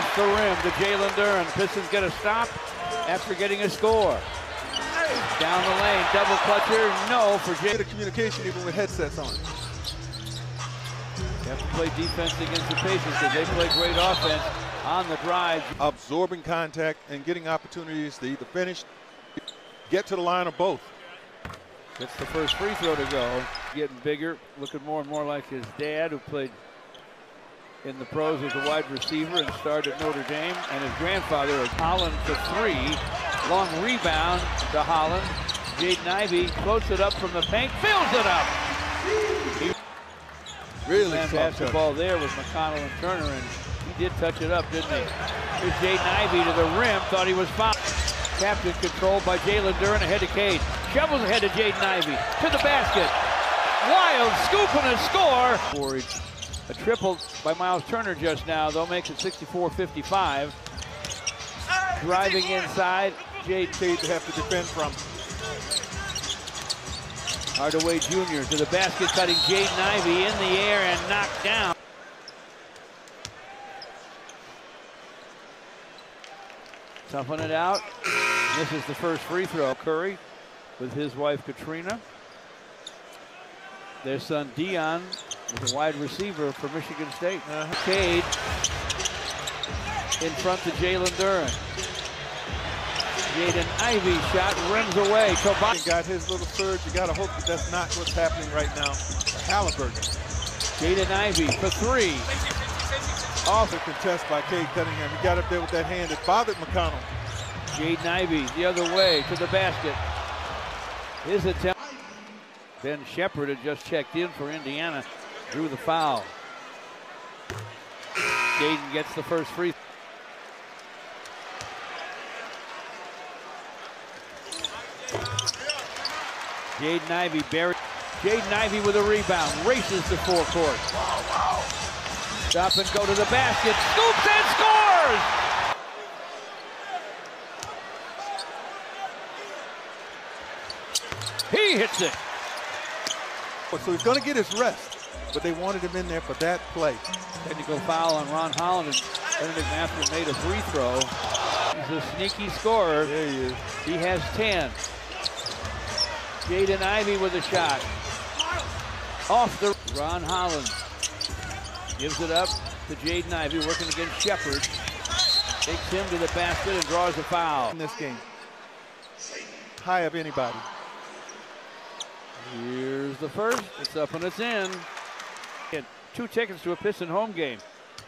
off the rim to Jalen Duren. Pistons get a stop after getting a score. Down the lane, double clutcher, no for Jalen. Get a communication even with headsets on. You have to play defense against the Pacers because they play great offense on the drive. Absorbing contact and getting opportunities to either finish, get to the line, or both. Gets the first free throw to go. Getting bigger, looking more and more like his dad, who played in the pros as a wide receiver and started at Notre Dame. And his grandfather, is Holland, to three. Long rebound to Holland. Jaden Ivey floats it up from the paint, fills it up. He Really ran tough past the ball there with McConnell and Turner, and he did touch it up, didn't he? Here's Jaden Ivey to the rim, thought he was fouled. Captain controlled by Jalen Duren ahead to Cade. Shovels ahead to Jaden Ivey. To the basket. Wild scooping a score. A triple by Miles Turner just now, though, makes it 64-55. Driving inside, Jaden Cade to have to defend from. Hardaway Jr. to the basket, cutting Jaden Ivey in the air and knocked down. Toughing it out. This is the first free throw. Curry with his wife Katrina. Their son Dion a wide receiver for Michigan State. Uh-huh. Cade in front to Jalen Duren. Jaden Ivey shot rims away. Tobias. He got his little surge. You got to hope that that's not what's happening right now. Halliburton. Jaden Ivey for three. Off the contest by Cade Cunningham. He got up there with that hand. It bothered McConnell. Jaden Ivey the other way to the basket. His attempt. Ben Sheppard had just checked in for Indiana. Drew the foul. Jaden gets the first free. Jaden Ivey buried. Jaden Ivey with a rebound. Races to forecourt. Stop and go to the basket. Scoops and scores! He hits it. So he's going to get his rest, but they wanted him in there for that play. Technical foul on Ron Holland and Bennedict Mathurin made a free throw. He's a sneaky scorer. There he is. He has 10. Jaden Ivey with a shot. Off the Ron Holland. Gives it up to Jaden Ivey working against Sheppard. Takes him to the basket and draws a foul. in this game. High of anybody. Here's the first. It's up and it's in. Two tickets to a Piston home game.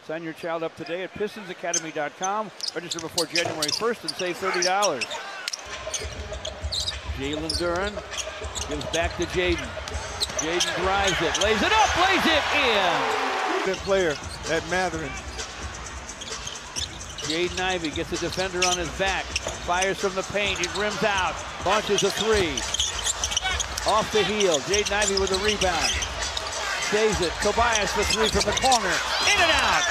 Sign your child up today at pistonsacademy.com. Register before January 1st and save $30. Jalen Duren gives back to Jaden. Jaden drives it, lays it up, lays it in. Good player at Mathurin. Jaden Ivey gets a defender on his back, fires from the paint, it rims out, launches a three. Off the heel, Jaden Ivey with a rebound. Saves it, Tobias the three from the corner, in and out.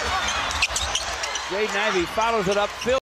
Jaden Ivey follows it up.